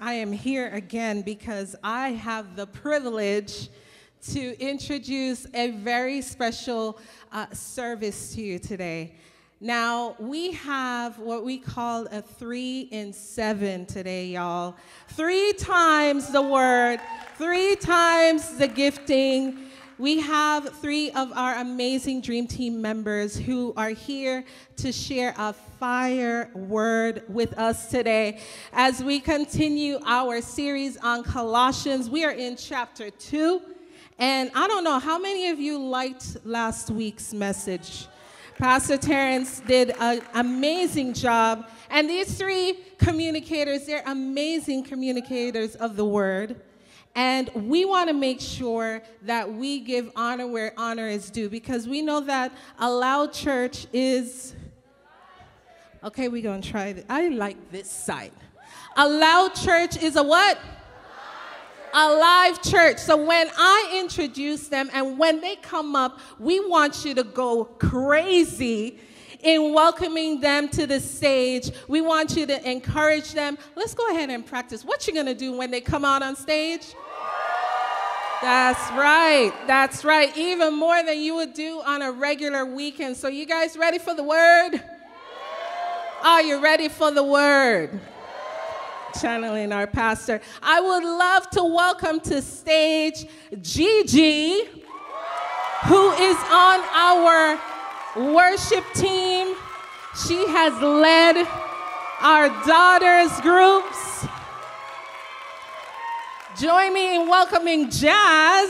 I am here again because I have the privilege to introduce a very special uh, service to you today. Now, we have what we call a three in seven today, y'all. Three times the word, three times the gifting. We have three of our amazing Dream Team members who are here to share a fire word with us today. As we continue our series on Colossians, we are in chapter two. And I don't know how many of you liked last week's message. Pastor Terrence did an amazing job. And these three communicators, they're amazing communicators of the word. And we want to make sure that we give honor where honor is due because we know that a loud church is. Okay, we're going to try. I like this side. A loud church is a what? a live church. So when I introduce them and when they come up, we want you to go crazy in welcoming them to the stage. We want you to encourage them. Let's go ahead and practice. What you gonna do when they come out on stage? That's right. That's right. Even more than you would do on a regular weekend. So you guys ready for the word? Are you ready for the word? channeling our pastor. I would love to welcome to stage Gigi, who is on our worship team. She has led our daughters' groups. Join me in welcoming Jaz,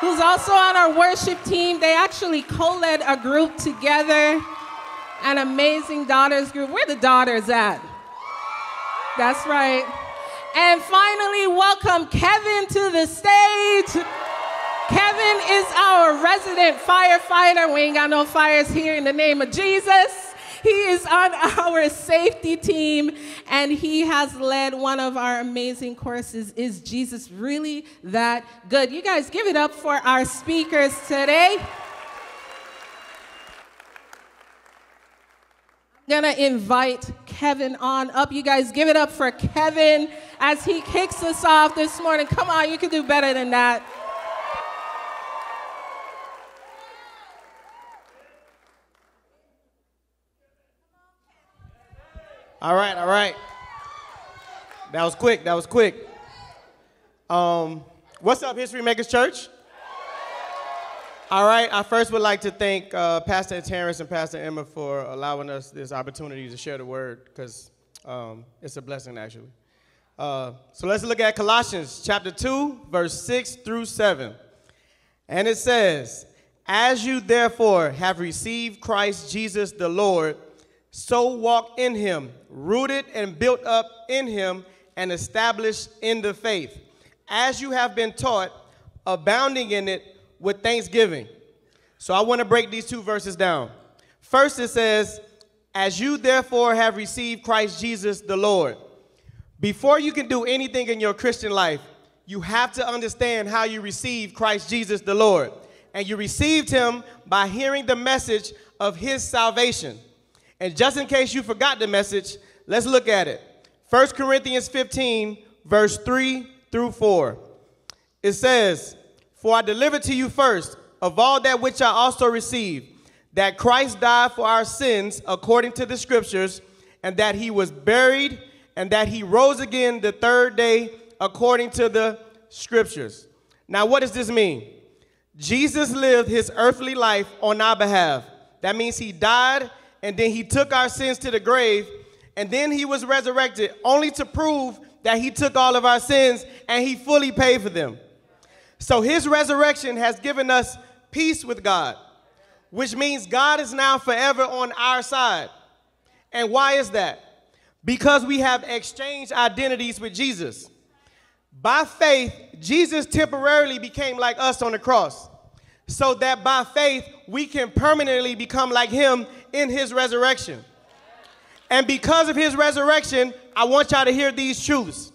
who's also on our worship team. They actually co led a group together, an amazing daughters group. Where the daughters at? That's right. And finally, welcome Kevin to the stage. Kevin is our resident firefighter. We ain't got no fires here in the name of Jesus. He is on our safety team and he has led one of our amazing courses. Is Jesus really that good? You guys give it up for our speakers today. gonna invite Kevin on up. You guys give it up for Kevin as he kicks us off this morning. Come on, you can do better than that. All right, all right. That was quick. That was quick. Um, what's up, History Makers Church? All right, I first would like to thank uh, Pastor Terrence and Pastor Emma for allowing us this opportunity to share the word because um, it's a blessing, actually. Uh, so let's look at Colossians chapter 2, verse 6 through 7. And it says, As you therefore have received Christ Jesus the Lord, so walk in him, rooted and built up in him, and established in the faith, as you have been taught, abounding in it with thanksgiving. So I want to break these two verses down. First, it says, As you therefore have received Christ Jesus the Lord. Before you can do anything in your Christian life, you have to understand how you received Christ Jesus the Lord. And you received him by hearing the message of his salvation. And just in case you forgot the message, let's look at it. 1 Corinthians 15, verse 3 through 4. It says, for I delivered to you first of all that which I also received, that Christ died for our sins according to the scriptures, and that he was buried, and that he rose again the third day according to the scriptures. Now, what does this mean? Jesus lived his earthly life on our behalf. That means he died, and then he took our sins to the grave, and then he was resurrected, only to prove that he took all of our sins and he fully paid for them. So his resurrection has given us peace with God, which means God is now forever on our side. And why is that? Because we have exchanged identities with Jesus. By faith, Jesus temporarily became like us on the cross, so that by faith, we can permanently become like him in his resurrection. And because of his resurrection, I want y'all to hear these truths.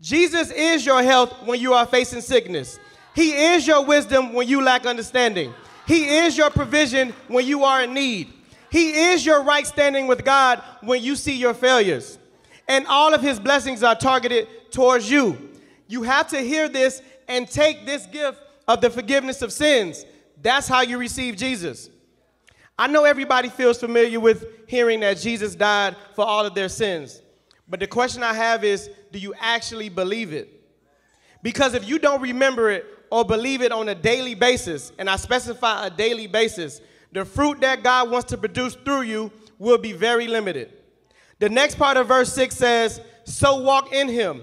Jesus is your health when you are facing sickness. He is your wisdom when you lack understanding. He is your provision when you are in need. He is your right standing with God when you see your failures. And all of his blessings are targeted towards you. You have to hear this and take this gift of the forgiveness of sins. That's how you receive Jesus. I know everybody feels familiar with hearing that Jesus died for all of their sins. But the question I have is do you actually believe it? Because if you don't remember it or believe it on a daily basis, and I specify a daily basis, the fruit that God wants to produce through you will be very limited. The next part of verse 6 says, So walk in him.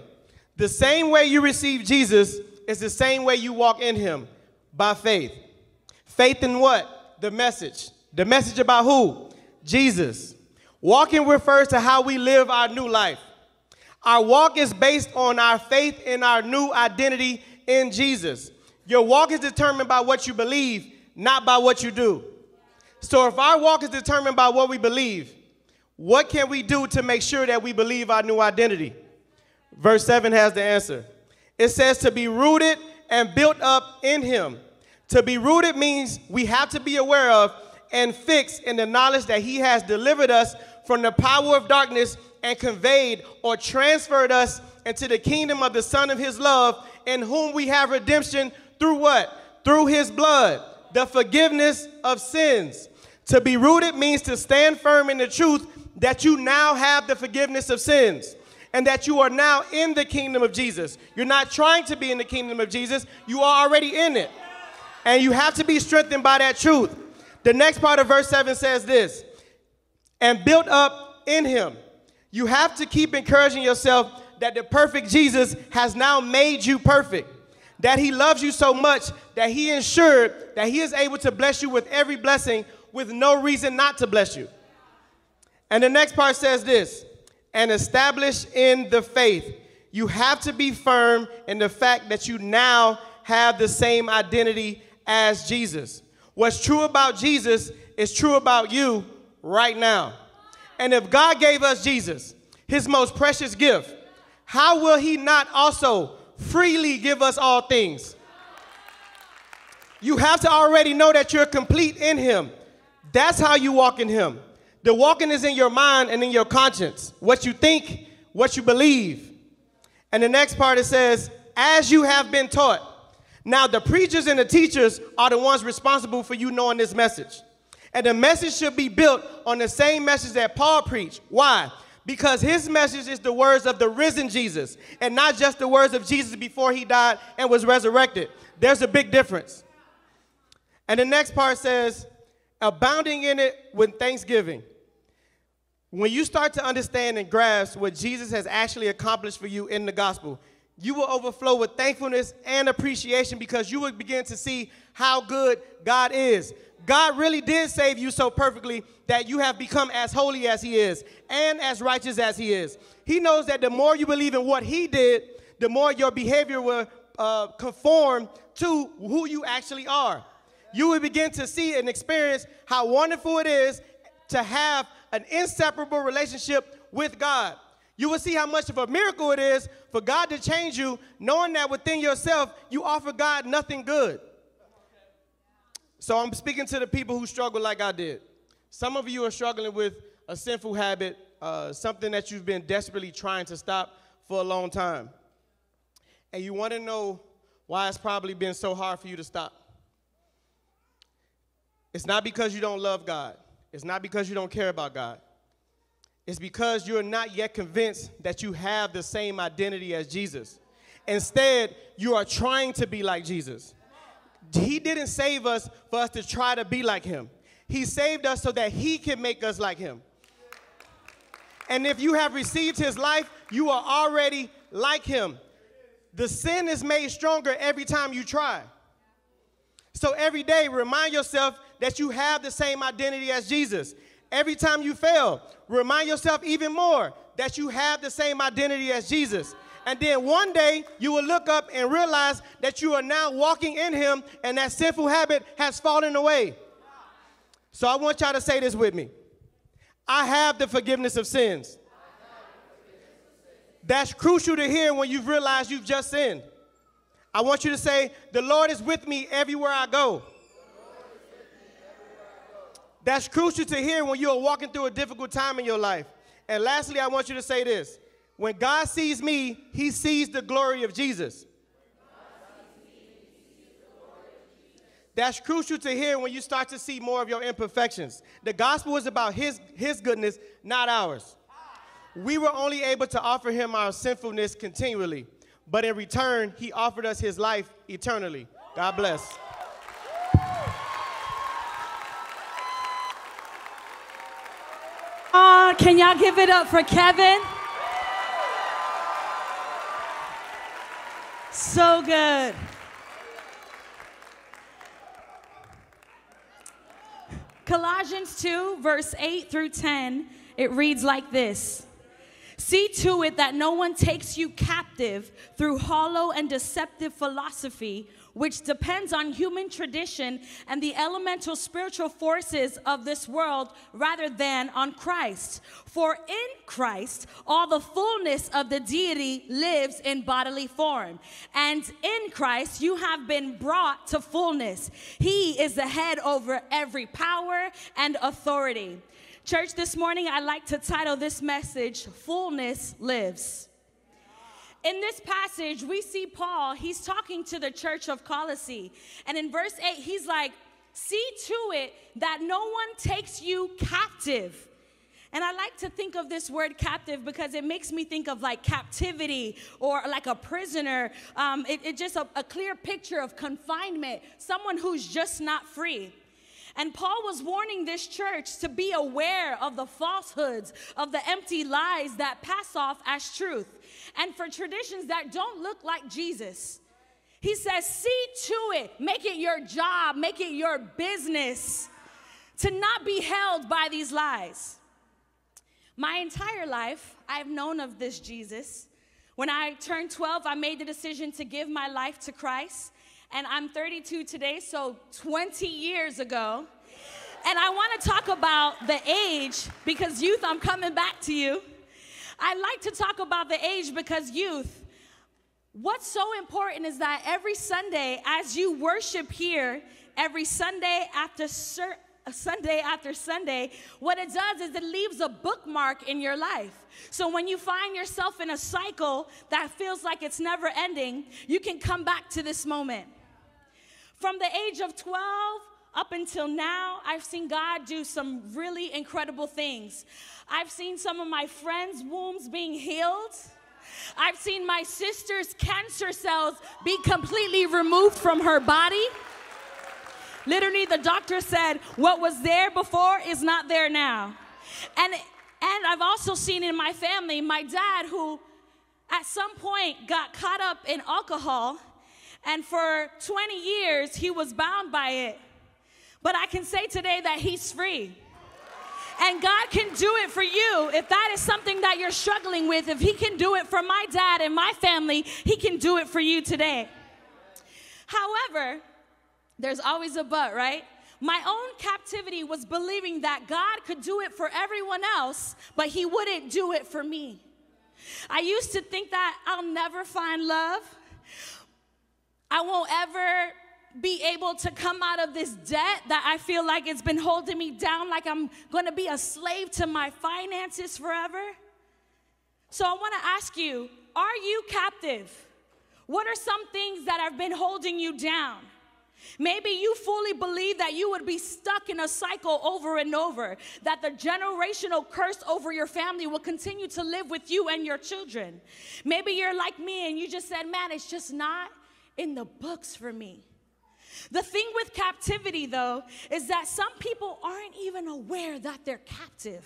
The same way you receive Jesus is the same way you walk in him by faith. Faith in what? The message. The message about who? Jesus. Walking refers to how we live our new life. Our walk is based on our faith in our new identity in Jesus. Your walk is determined by what you believe, not by what you do. So if our walk is determined by what we believe, what can we do to make sure that we believe our new identity? Verse 7 has the answer. It says to be rooted and built up in Him. To be rooted means we have to be aware of and fixed in the knowledge that He has delivered us from the power of darkness and conveyed or transferred us into the kingdom of the Son of His love, in whom we have redemption through what? Through His blood, the forgiveness of sins. To be rooted means to stand firm in the truth that you now have the forgiveness of sins and that you are now in the kingdom of Jesus. You're not trying to be in the kingdom of Jesus, you are already in it. And you have to be strengthened by that truth. The next part of verse 7 says this and built up in him. You have to keep encouraging yourself that the perfect Jesus has now made you perfect. That he loves you so much that he ensured that he is able to bless you with every blessing with no reason not to bless you. And the next part says this and establish in the faith. You have to be firm in the fact that you now have the same identity as Jesus. What's true about Jesus is true about you right now. And if God gave us Jesus, his most precious gift, how will he not also freely give us all things? You have to already know that you're complete in him. That's how you walk in him. The walking is in your mind and in your conscience. What you think, what you believe. And the next part it says, as you have been taught. Now, the preachers and the teachers are the ones responsible for you knowing this message. And the message should be built on the same message that Paul preached. Why? Because his message is the words of the risen Jesus and not just the words of Jesus before he died and was resurrected. There's a big difference. And the next part says, abounding in it with thanksgiving. When you start to understand and grasp what Jesus has actually accomplished for you in the gospel, you will overflow with thankfulness and appreciation because you will begin to see how good God is. God really did save you so perfectly that you have become as holy as He is and as righteous as He is. He knows that the more you believe in what He did, the more your behavior will uh, conform to who you actually are. You will begin to see and experience how wonderful it is to have an inseparable relationship with God. You will see how much of a miracle it is for God to change you, knowing that within yourself you offer God nothing good. So I'm speaking to the people who struggle like I did. Some of you are struggling with a sinful habit, uh, something that you've been desperately trying to stop for a long time. And you want to know why it's probably been so hard for you to stop. It's not because you don't love God. It's not because you don't care about God. It's because you're not yet convinced that you have the same identity as Jesus. Instead, you are trying to be like Jesus. He didn't save us for us to try to be like him. He saved us so that he can make us like him. And if you have received his life, you are already like him. The sin is made stronger every time you try. So every day, remind yourself that you have the same identity as Jesus. Every time you fail, remind yourself even more that you have the same identity as Jesus. And then one day you will look up and realize that you are now walking in Him and that sinful habit has fallen away. So I want y'all to say this with me I have the forgiveness of sins. That's crucial to hear when you've realized you've just sinned. I want you to say, The Lord is with me everywhere I go. That's crucial to hear when you are walking through a difficult time in your life. And lastly, I want you to say this When God sees me, he sees the glory of Jesus. That's crucial to hear when you start to see more of your imperfections. The gospel is about his, his goodness, not ours. We were only able to offer him our sinfulness continually, but in return, he offered us his life eternally. God bless. Uh, can y'all give it up for Kevin? So good. Colossians 2, verse 8 through 10, it reads like this See to it that no one takes you captive through hollow and deceptive philosophy which depends on human tradition and the elemental spiritual forces of this world rather than on Christ. For in Christ, all the fullness of the deity lives in bodily form. And in Christ, you have been brought to fullness. He is the head over every power and authority. Church, this morning I'd like to title this message, Fullness Lives in this passage, we see Paul, he's talking to the church of Colossae. And in verse 8, he's like, See to it that no one takes you captive. And I like to think of this word captive because it makes me think of like captivity or like a prisoner. Um, it, it just a, a clear picture of confinement, someone who's just not free. And Paul was warning this church to be aware of the falsehoods, of the empty lies that pass off as truth, and for traditions that don't look like Jesus. He says, See to it, make it your job, make it your business to not be held by these lies. My entire life, I've known of this Jesus. When I turned 12, I made the decision to give my life to Christ and I'm 32 today, so 20 years ago. And I want to talk about the age because youth, I'm coming back to you. I like to talk about the age because youth, what's so important is that every Sunday, as you worship here, every Sunday after Sunday after Sunday, what it does is it leaves a bookmark in your life. So when you find yourself in a cycle that feels like it's never ending, you can come back to this moment. From the age of 12 up until now, I've seen God do some really incredible things. I've seen some of my friends' wombs being healed. I've seen my sister's cancer cells be completely removed from her body. Literally, the doctor said, What was there before is not there now. And, and I've also seen in my family, my dad, who at some point got caught up in alcohol and for 20 years, he was bound by it. But I can say today that he's free. And God can do it for you. If that is something that you're struggling with, if He can do it for my dad and my family, He can do it for you today. However, there's always a but, right? My own captivity was believing that God could do it for everyone else, but He wouldn't do it for me. I used to think that I'll never find love. I won't ever be able to come out of this debt that I feel like it's been holding me down, like I'm gonna be a slave to my finances forever. So I wanna ask you are you captive? What are some things that have been holding you down? Maybe you fully believe that you would be stuck in a cycle over and over, that the generational curse over your family will continue to live with you and your children. Maybe you're like me and you just said, man, it's just not in the books for me. The thing with captivity, though, is that some people aren't even aware that they're captive.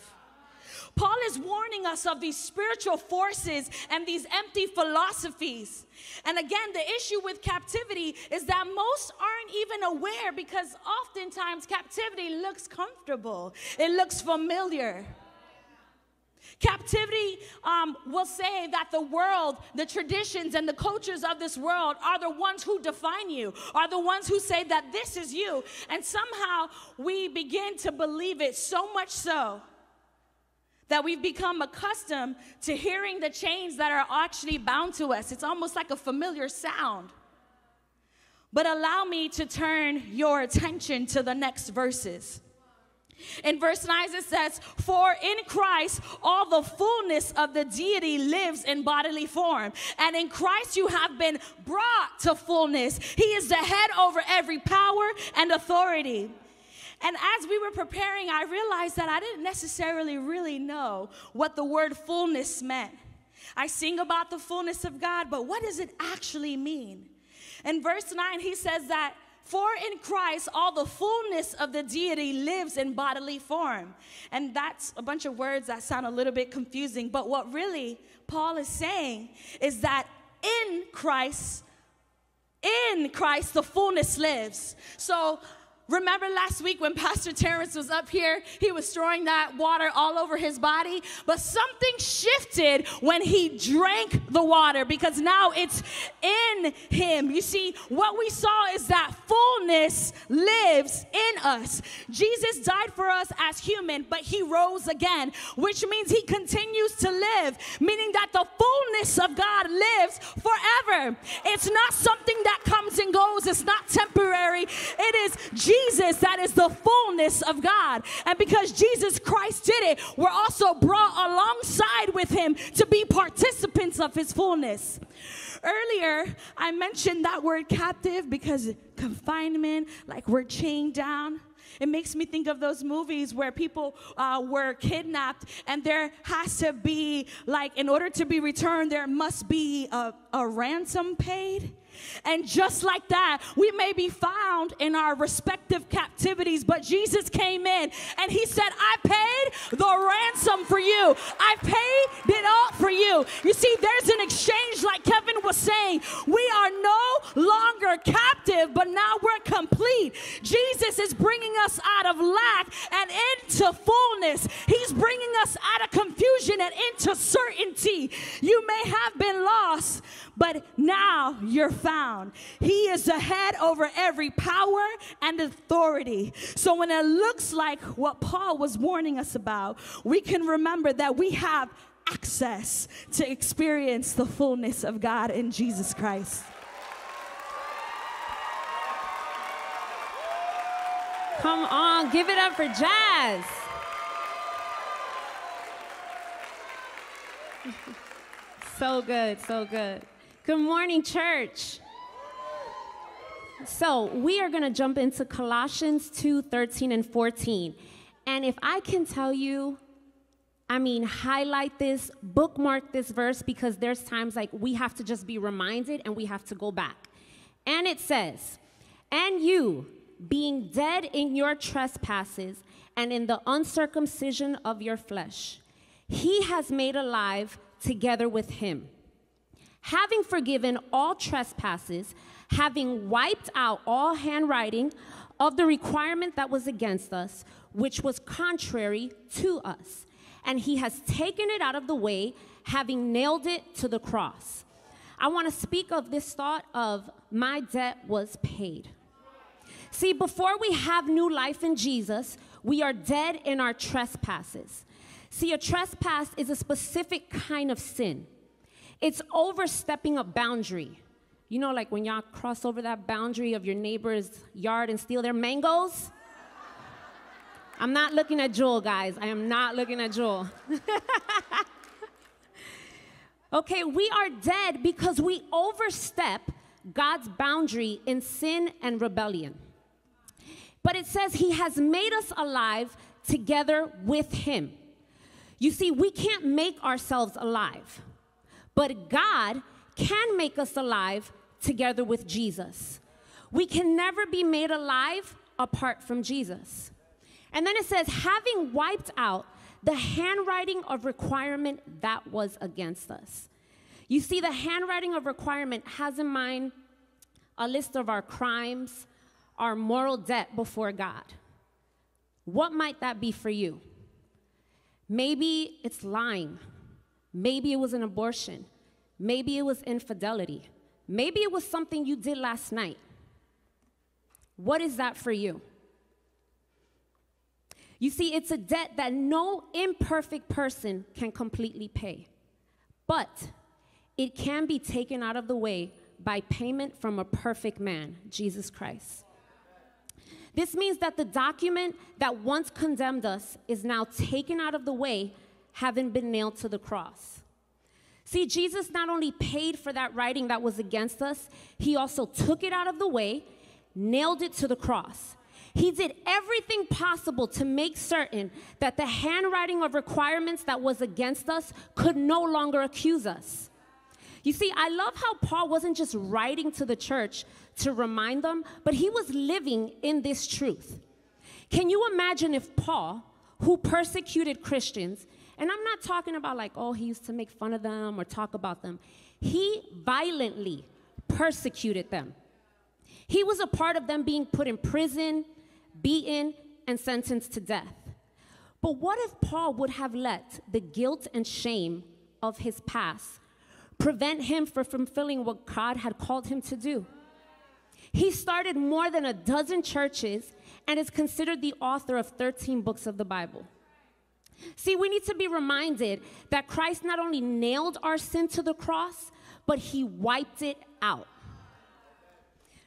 Paul is warning us of these spiritual forces and these empty philosophies. And again, the issue with captivity is that most aren't even aware because oftentimes captivity looks comfortable, it looks familiar. Captivity um, will say that the world, the traditions, and the cultures of this world are the ones who define you, are the ones who say that this is you. And somehow we begin to believe it so much so that we've become accustomed to hearing the chains that are actually bound to us. It's almost like a familiar sound. But allow me to turn your attention to the next verses. In verse 9, it says, For in Christ all the fullness of the deity lives in bodily form. And in Christ you have been brought to fullness. He is the head over every power and authority. And as we were preparing, I realized that I didn't necessarily really know what the word fullness meant. I sing about the fullness of God, but what does it actually mean? In verse 9, he says that for in Christ, all the fullness of the deity lives in bodily form. And that's a bunch of words that sound a little bit confusing. But what really Paul is saying is that in Christ, in Christ, the fullness lives. So Remember last week when Pastor Terrence was up here, he was throwing that water all over his body, but something shifted when he drank the water because now it's in him. You see, what we saw is that fullness lives in us. Jesus died for us as human, but he rose again, which means he continues to live, meaning that the fullness of God lives forever. It's not something that comes and goes, it's not temporary. It is Jesus Jesus that is the fullness of God. And because Jesus Christ did it, we're also brought alongside with him to be participants of his fullness. Earlier, I mentioned that word captive because confinement, like we're chained down. It makes me think of those movies where people uh, were kidnapped and there has to be, like, in order to be returned, there must be a, a ransom paid. And just like that, we may be found in our respective captivities, but Jesus came in and he said, I paid the ransom for you. I paid it all for you. You see, there's an exchange, like Kevin was saying. We are no longer captive, but now we're complete. Jesus is bringing us out of lack and into fullness. He's bringing us out of confusion and into certainty. You may have been lost, but now you're found. He is the head over every power and authority. So when it looks like what Paul was warning us about, we can remember that we have access to experience the fullness of God in Jesus Christ. Come on, give it up for Jaz. so good, so good. Good morning, church. So, we are going to jump into Colossians 2 13 and 14. And if I can tell you, I mean, highlight this, bookmark this verse because there's times like we have to just be reminded and we have to go back. And it says, And you, being dead in your trespasses and in the uncircumcision of your flesh, he has made alive together with him having forgiven all trespasses, having wiped out all handwriting of the requirement that was against us, which was contrary to us. And he has taken it out of the way, having nailed it to the cross. I want to speak of this thought of my debt was paid. See, before we have new life in Jesus, we are dead in our trespasses. See, a trespass is a specific kind of sin. It's overstepping a boundary. You know, like when y'all cross over that boundary of your neighbor's yard and steal their mangoes? I'm not looking at Joel, guys. I am not looking at Joel. okay, we are dead because we overstep God's boundary in sin and rebellion. But it says he has made us alive together with him. You see, we can't make ourselves alive. But God can make us alive together with Jesus. We can never be made alive apart from Jesus. And then it says, having wiped out the handwriting of requirement that was against us. You see, the handwriting of requirement has in mind a list of our crimes, our moral debt before God. What might that be for you? Maybe it's lying. Maybe it was an abortion. Maybe it was infidelity. Maybe it was something you did last night. What is that for you? You see, it's a debt that no imperfect person can completely pay, but it can be taken out of the way by payment from a perfect man, Jesus Christ. This means that the document that once condemned us is now taken out of the way, having been nailed to the cross. See, Jesus not only paid for that writing that was against us, he also took it out of the way, nailed it to the cross. He did everything possible to make certain that the handwriting of requirements that was against us could no longer accuse us. You see, I love how Paul wasn't just writing to the church to remind them, but he was living in this truth. Can you imagine if Paul, who persecuted Christians, and I'm not talking about like, oh, he used to make fun of them or talk about them, he violently persecuted them. He was a part of them being put in prison, beaten, and sentenced to death. But what if Paul would have let the guilt and shame of his past prevent him from fulfilling what God had called him to do? He started more than a dozen churches and is considered the author of 13 books of the Bible. See, we need to be reminded that Christ not only nailed our sin to the cross, but he wiped it out.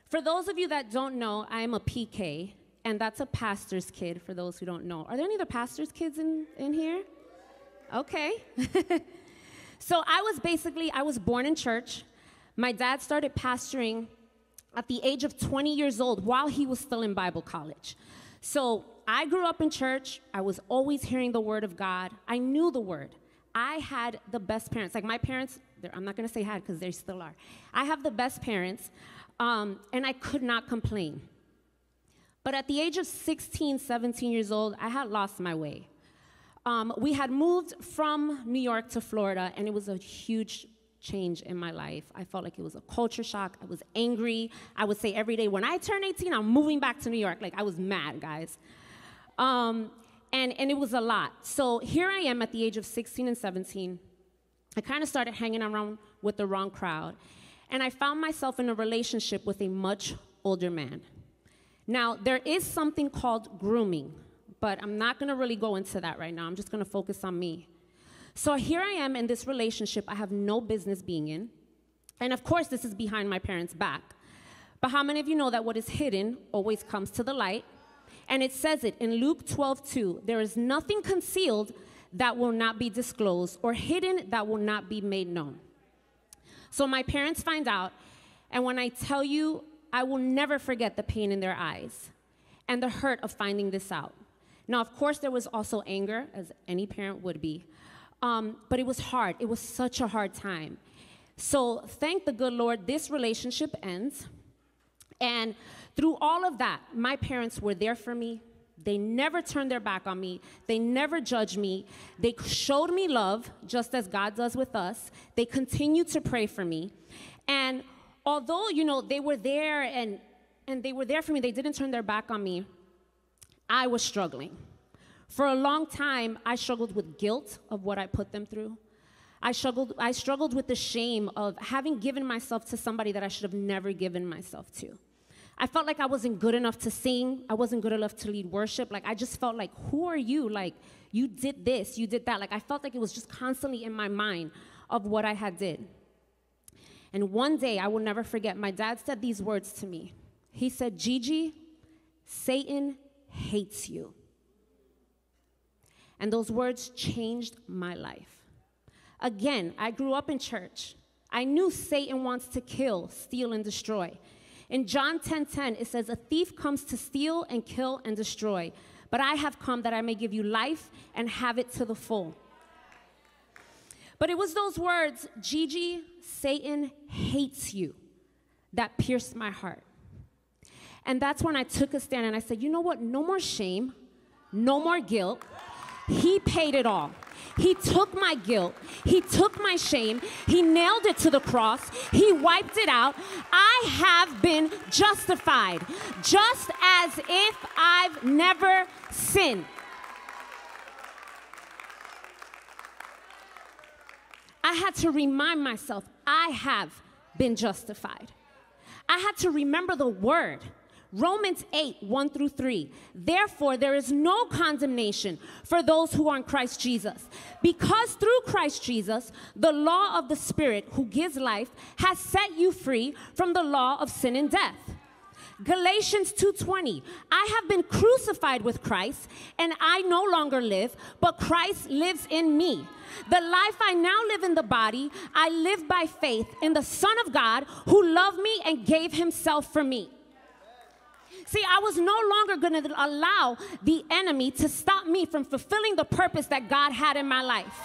For those of you that don't know, I am a PK, and that's a pastor's kid for those who don't know. Are there any other pastor's kids in, in here? Okay. so I was basically, I was born in church. My dad started pastoring at the age of 20 years old while he was still in Bible college. So I grew up in church. I was always hearing the word of God. I knew the word. I had the best parents. Like my parents, I'm not gonna say had because they still are. I have the best parents, um, and I could not complain. But at the age of 16, 17 years old, I had lost my way. Um, we had moved from New York to Florida, and it was a huge change in my life. I felt like it was a culture shock. I was angry. I would say every day, when I turn 18, I'm moving back to New York. Like, I was mad, guys. Um, and, and it was a lot. So here I am at the age of 16 and 17. I kind of started hanging around with the wrong crowd. And I found myself in a relationship with a much older man. Now, there is something called grooming, but I'm not gonna really go into that right now. I'm just gonna focus on me. So here I am in this relationship I have no business being in. And of course, this is behind my parents' back. But how many of you know that what is hidden always comes to the light? And it says it in Luke 12, 2. There is nothing concealed that will not be disclosed, or hidden that will not be made known. So my parents find out, and when I tell you I will never forget the pain in their eyes and the hurt of finding this out. Now, of course, there was also anger, as any parent would be, um, but it was hard. It was such a hard time. So, thank the good Lord, this relationship ends. And through all of that, my parents were there for me. They never turned their back on me. They never judged me. They showed me love, just as God does with us. They continued to pray for me. And although, you know, they were there and, and they were there for me, they didn't turn their back on me, I was struggling. For a long time, I struggled with guilt of what I put them through. I struggled, I struggled with the shame of having given myself to somebody that I should have never given myself to. I felt like I wasn't good enough to sing. I wasn't good enough to lead worship. Like, I just felt like, who are you? Like, you did this, you did that. Like, I felt like it was just constantly in my mind of what I had did. And one day, I will never forget, my dad said these words to me. He said, Gigi, Satan hates you. And those words changed my life. Again, I grew up in church. I knew Satan wants to kill, steal, and destroy. In John 10:10, 10, 10, it says, A thief comes to steal and kill and destroy, but I have come that I may give you life and have it to the full. But it was those words, Gigi, Satan hates you, that pierced my heart. And that's when I took a stand and I said, you know what? No more shame, no more guilt. He paid it all. He took my guilt. He took my shame. He nailed it to the cross. He wiped it out. I have been justified, just as if I've never sinned. I had to remind myself I have been justified. I had to remember the word. Romans 8, 1 through 3. Therefore, there is no condemnation for those who are in Christ Jesus. Because through Christ Jesus, the law of the Spirit who gives life has set you free from the law of sin and death. Galatians 2:20 I have been crucified with Christ and I no longer live but Christ lives in me. The life I now live in the body I live by faith in the Son of God who loved me and gave himself for me. See, I was no longer going to allow the enemy to stop me from fulfilling the purpose that God had in my life.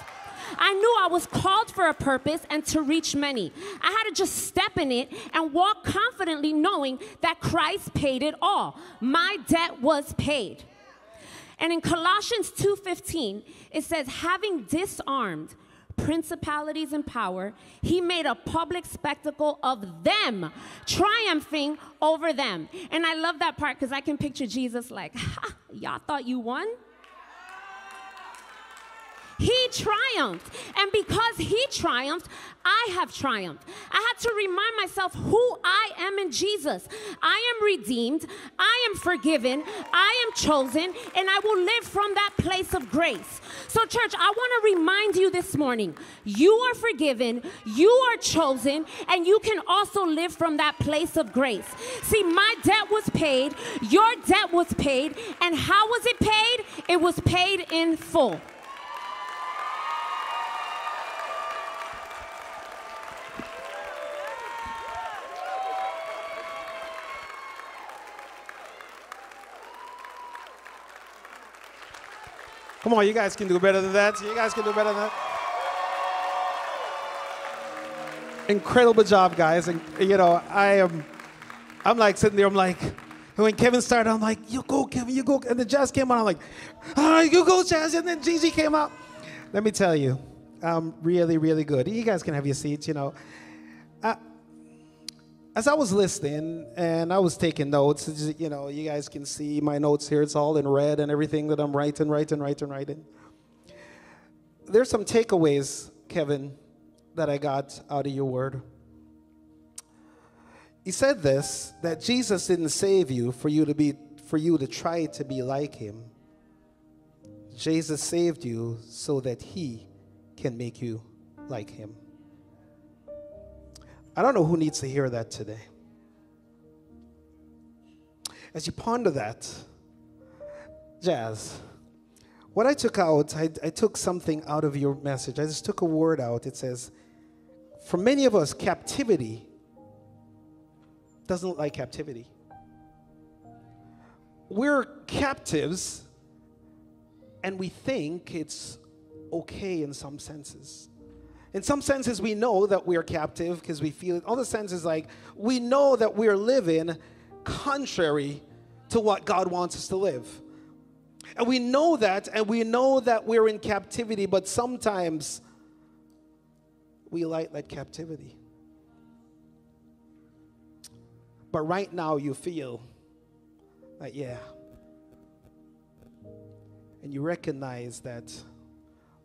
I knew I was called for a purpose and to reach many. I had to just step in it and walk confidently knowing that Christ paid it all. My debt was paid. And in Colossians 2:15, it says having disarmed principalities and power, he made a public spectacle of them, triumphing over them. And I love that part because I can picture Jesus like, ha, y'all thought you won? He triumphed. And because he triumphed, I have triumphed. I had to remind myself who I am in Jesus. I am redeemed, I am forgiven, I am chosen, and I will live from that place of grace. So, church, I want to remind you this morning you are forgiven, you are chosen, and you can also live from that place of grace. See, my debt was paid, your debt was paid, and how was it paid? It was paid in full. Come on, you guys can do better than that. You guys can do better than that. Incredible job, guys. And you know, I am I'm like sitting there, I'm like, when Kevin started, I'm like, you go, Kevin, you go. And the Jaz came on, I'm like, all right, you go, Jaz. And then Gigi came out. Let me tell you, I'm really, really good. You guys can have your seats, you know. As I was listening and I was taking notes, you know, you guys can see my notes here. It's all in red and everything that I'm writing, writing, writing, writing. There's some takeaways, Kevin, that I got out of your word. He said this that Jesus didn't save you for you to be for you to try to be like him. Jesus saved you so that he can make you like him. I don't know who needs to hear that today. As you ponder that, Jaz, what I took out, I, I, took something out of your message. I just took a word out. It says, for many of us, captivity doesn't look like captivity. We're captives and we think it's okay in some senses. In some senses, we know that we're captive because we feel it. Other senses, like we know that we're living contrary to what God wants us to live. And we know that, and we know that we're in captivity, but sometimes we like that captivity. But right now, you feel like, yeah. And you recognize that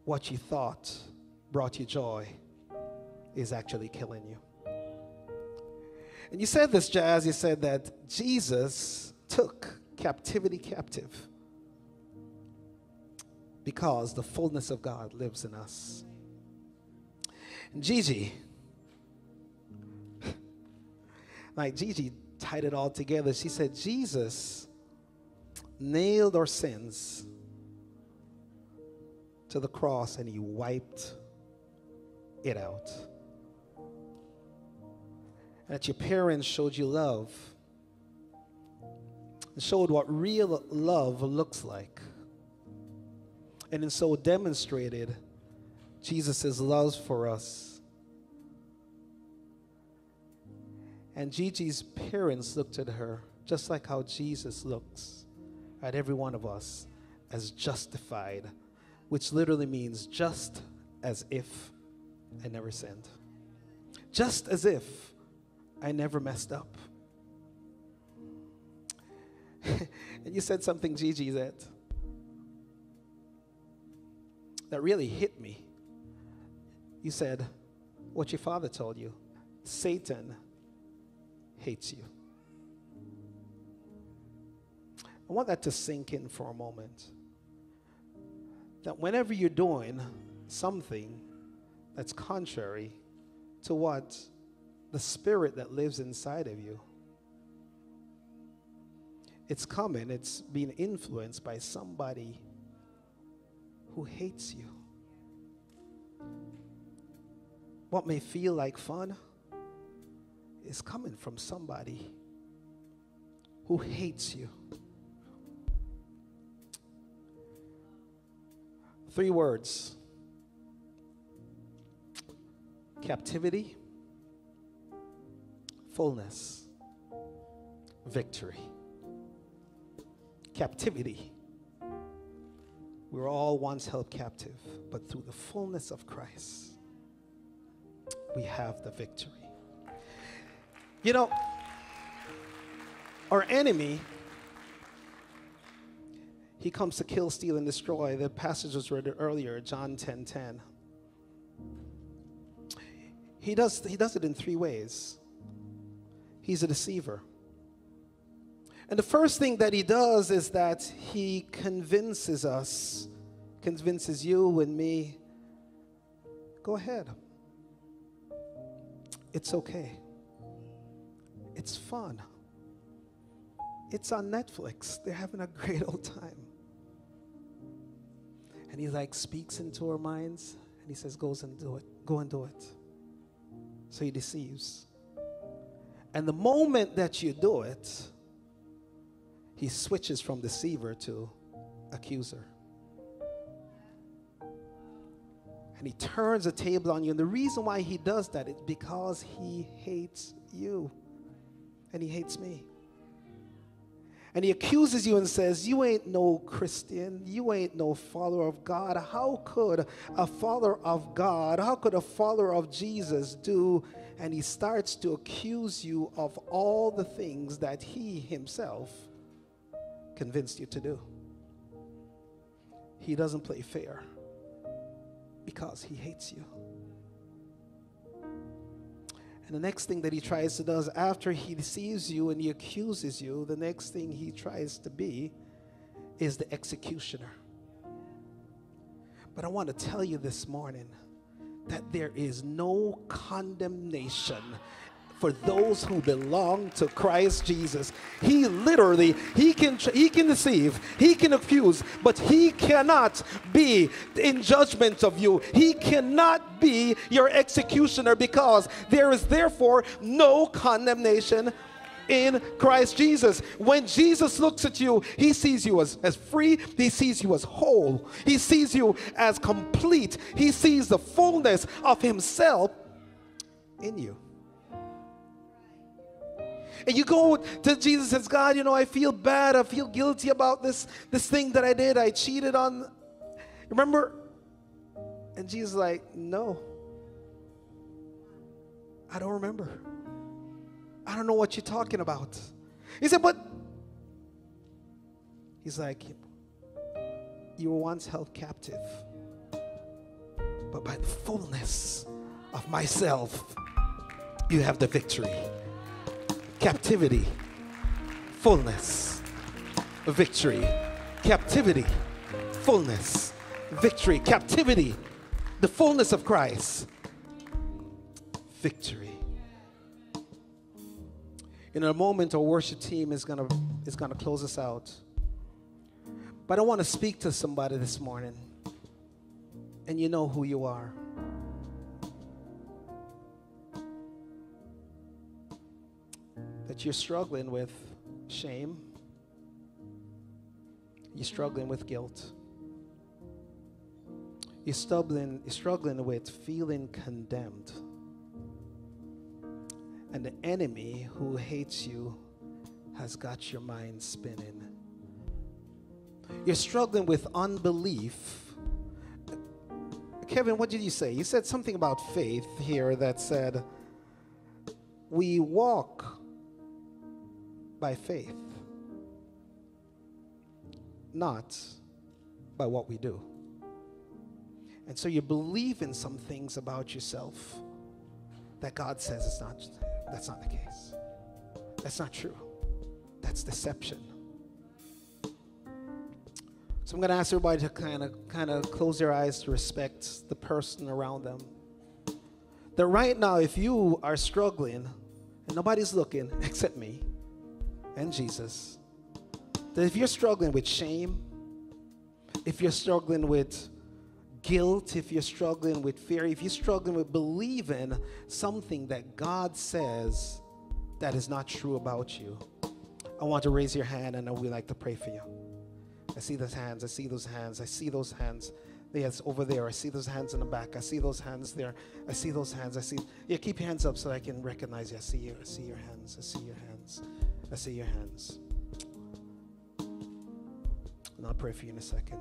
what you thought brought you joy is actually killing you. And you said this, Jaz, you said that Jesus took captivity captive because the fullness of God lives in us. And Gigi, like Gigi tied it all together. She said, Jesus nailed our sins to the cross and he wiped it out. That your parents showed you love and showed what real love looks like. And in so demonstrated Jesus' love for us. And Gigi's parents looked at her just like how Jesus looks at every one of us as justified, which literally means just as if I never sinned. Just as if I never messed up. and you said something, Gigi, that that really hit me. You said what your father told you. Satan hates you. I want that to sink in for a moment. That whenever you're doing something that's contrary to what the spirit that lives inside of you It's coming, it's being influenced by somebody who hates you. What may feel like fun is coming from somebody who hates you. Three words captivity, fullness, victory. Captivity. We were all once held captive, but through the fullness of Christ, we have the victory. You know, our enemy, he comes to kill, steal, and destroy. The passage was read earlier, John 10 10. He does, he does it in three ways. He's a deceiver. And the first thing that he does is that he convinces us, convinces you and me, go ahead. It's okay. It's fun. It's on Netflix. They're having a great old time. And he like speaks into our minds and he says, Goes and do it. Go and do it. So he deceives. And the moment that you do it, he switches from deceiver to accuser. And he turns the table on you. And the reason why he does that is because he hates you and he hates me. And he accuses you and says, You ain't no Christian. You ain't no follower of God. How could a follower of God, how could a follower of Jesus do? And he starts to accuse you of all the things that he himself convinced you to do. He doesn't play fair because he hates you. And the next thing that he tries to do is after he deceives you and he accuses you, the next thing he tries to be is the executioner. But I want to tell you this morning that there is no condemnation for those who belong to Christ Jesus. He literally, he can he can deceive, he can accuse, but he cannot be in judgment of you. He cannot be your executioner because there is therefore no condemnation in Christ Jesus. When Jesus looks at you, he sees you as, as free, he sees you as whole, he sees you as complete, he sees the fullness of himself in you. And you go to Jesus says, God, you know, I feel bad. I feel guilty about this, this thing that I did. I cheated on. Remember? And Jesus like, no. I don't remember. I don't know what you're talking about. He said, but he's like, you were once held captive, but by the fullness of myself, you have the victory captivity, fullness, victory, captivity, fullness, victory, captivity, the fullness of Christ, victory. In a moment, our worship team is gonna is gonna close us out. But I want to speak to somebody this morning, and you know who you are. That you're struggling with shame, you're struggling with guilt, you're struggling, you're struggling with feeling condemned. And the enemy who hates you has got your mind spinning. You're struggling with unbelief. Kevin, what did you say? You said something about faith here that said, We walk by faith, not by what we do. And so you believe in some things about yourself that God says it's not that's not the case. That's not true. That's deception. So I'm going to ask everybody to kind of kind of close their eyes to respect the person around them. That right now if you are struggling and nobody's looking except me, and Jesus, that if you're struggling with shame, if you're struggling with guilt, if you're struggling with fear, if you're struggling with believing something that God says that is not true about you, I want to raise your hand and I would like to pray for you. I see those hands. I see those hands. I see those hands. Yes, over there. I see those hands in the back. I see those hands there. I see those hands. I see. Yeah, keep your hands up so I can recognize you. I see you. I see your hands. I see your hands. I see your hands. And I'll pray for you in a second.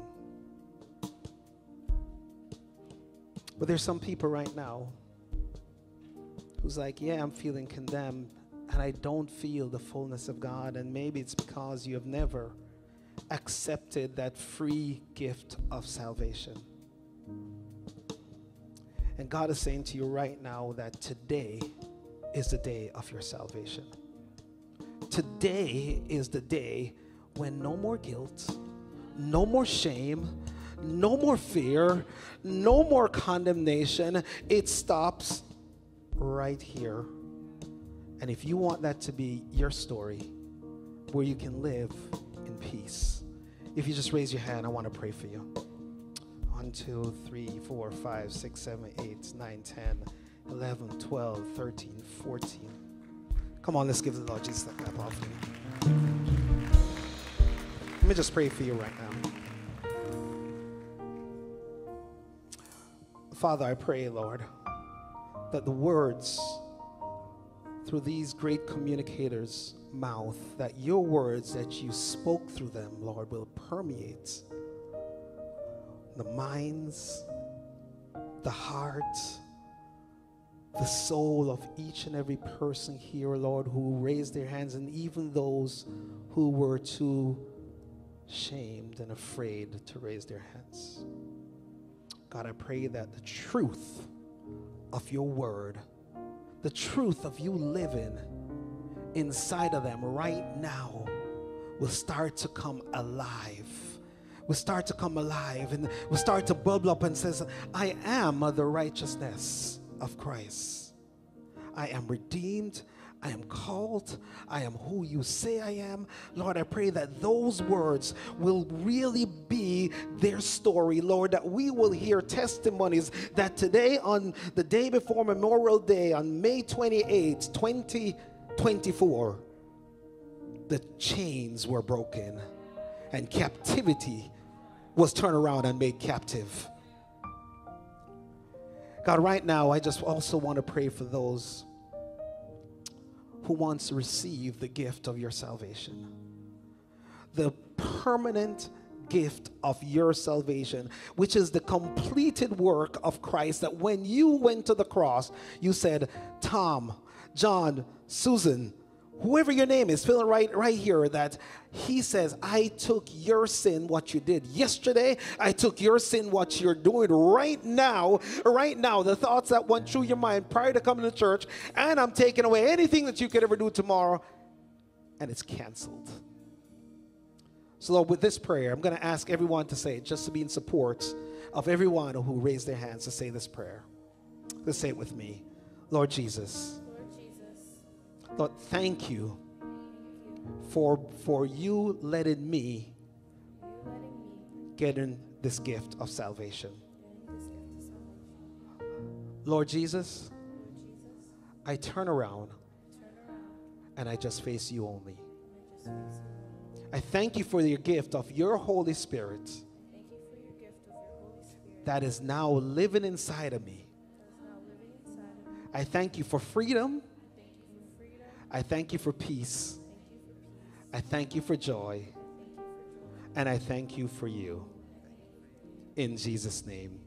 But there's some people right now who's like, yeah, I'm feeling condemned and I don't feel the fullness of God. And maybe it's because you have never accepted that free gift of salvation. And God is saying to you right now that today is the day of your salvation. Today is the day when no more guilt, no more shame, no more fear, no more condemnation. It stops right here. And if you want that to be your story, where you can live in peace, if you just raise your hand, I want to pray for you. 1, 2, 3, 4, 5, 6, 7, 8, 9, 10, 11, 12, 13, 14. Come on, let's give the Lord Jesus a clap. Let me just pray for you right now. Father, I pray, Lord, that the words through these great communicators' mouth, that your words that you spoke through them, Lord, will permeate the minds, the hearts, the soul of each and every person here, Lord, who raised their hands, and even those who were too shamed and afraid to raise their hands. God, I pray that the truth of your word, the truth of you living inside of them right now, will start to come alive. Will start to come alive and will start to bubble up and says, I am the righteousness of Christ. I am redeemed. I am called. I am who you say I am. Lord, I pray that those words will really be their story, Lord, that we will hear testimonies that today, on the day before Memorial Day, on May 28, 2024, the chains were broken and captivity was turned around and made captive. God, right now, I just also want to pray for those who wants to receive the gift of your salvation. The permanent gift of your salvation, which is the completed work of Christ. That when you went to the cross, you said, Tom, John, Susan, whoever your name is, feeling right right here that he says, I took your sin, what you did yesterday. I took your sin, what you're doing right now, right now, the thoughts that went through your mind prior to coming to church, and I'm taking away anything that you could ever do tomorrow, and it's canceled. So, Lord, with this prayer, I'm going to ask everyone to say it just to be in support of everyone who raised their hands to say this prayer. Let's say it with me. Lord Jesus. Lord, thank you for, for you letting me get in this gift of salvation. Lord Jesus, I turn around and I just face you only. I thank you for your gift of your Holy Spirit that is now living inside of me. I thank you for freedom. I thank you for peace. I thank you for joy. And I thank you for you. In Jesus' name.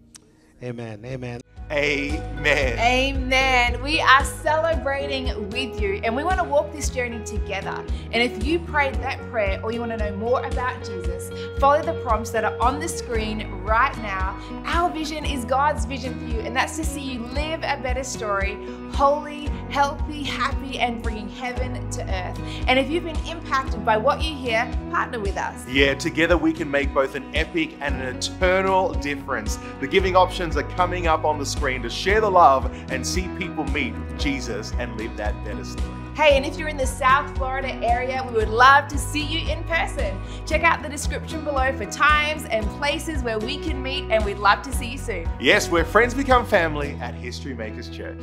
Amen. Amen. Amen. Amen. We are celebrating with you and we want to walk this journey together. And if you prayed that prayer or you want to know more about Jesus, follow the prompts that are on the screen right now. Our vision is God's vision for you, and that's to see you live a better story, holy, healthy, happy, and bringing heaven to earth. And if you've been impacted by what you hear, partner with us. Yeah, together we can make both an epic and an eternal difference. The giving options are coming up on the screen to share the love and see people meet Jesus and live that better story. Hey, and if you're in the South Florida area, we would love to see you in person. Check out the description below for times and places where we can meet, and we'd love to see you soon. Yes, where friends become family at History Makers Church.